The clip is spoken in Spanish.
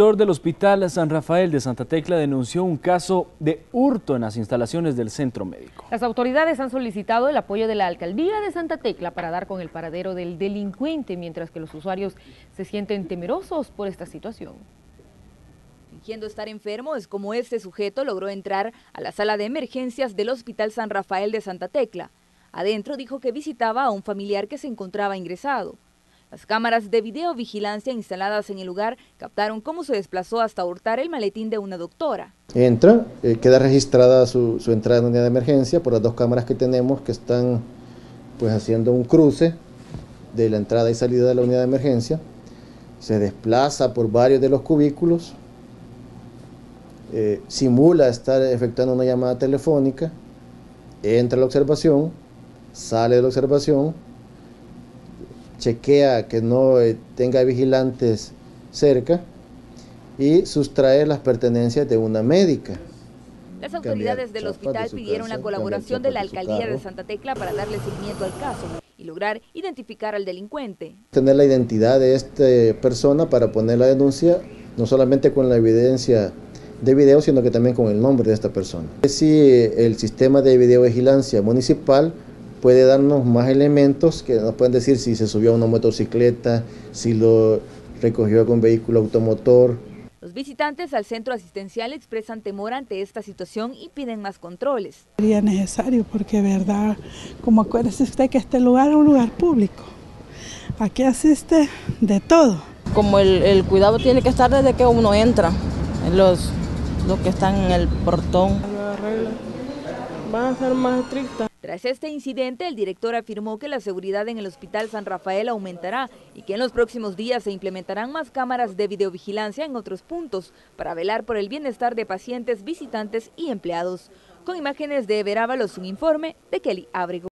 director del Hospital San Rafael de Santa Tecla denunció un caso de hurto en las instalaciones del centro médico. Las autoridades han solicitado el apoyo de la alcaldía de Santa Tecla para dar con el paradero del delincuente, mientras que los usuarios se sienten temerosos por esta situación. Fingiendo estar enfermo es como este sujeto logró entrar a la sala de emergencias del Hospital San Rafael de Santa Tecla. Adentro dijo que visitaba a un familiar que se encontraba ingresado. Las cámaras de videovigilancia instaladas en el lugar captaron cómo se desplazó hasta hurtar el maletín de una doctora. Entra, eh, queda registrada su, entrada en la unidad de emergencia por las dos cámaras que tenemos que están pues haciendo un cruce de la entrada y salida de la unidad de emergencia. Se desplaza por varios de los cubículos, eh, simula estar efectuando una llamada telefónica, entra a la observación, sale de la observación, chequea que no eh, tenga vigilantes cerca y sustrae las pertenencias de una médica. Las autoridades del hospital pidieron la colaboración de la alcaldía de Santa Tecla para darle seguimiento al caso y lograr identificar al delincuente. Tener la identidad de esta persona para poner la denuncia, no solamente con la evidencia de video, sino que también con el nombre de esta persona. Si el sistema de videovigilancia municipal puede darnos más elementos que nos pueden decir si se subió a una motocicleta, si lo recogió con vehículo automotor. Los visitantes al centro asistencial expresan temor ante esta situación y piden más controles. Sería necesario porque, verdad, como acuérdese usted que este lugar es un lugar público. Aquí asiste de todo. Como el, el cuidado tiene que estar desde que uno entra, los, los que están en el portón. Van a ser más estrictas. Tras este incidente, el director afirmó que la seguridad en el Hospital San Rafael aumentará y que en los próximos días se implementarán más cámaras de videovigilancia en otros puntos para velar por el bienestar de pacientes, visitantes y empleados. Con imágenes de Verábalos, un informe de Kelly Abrego.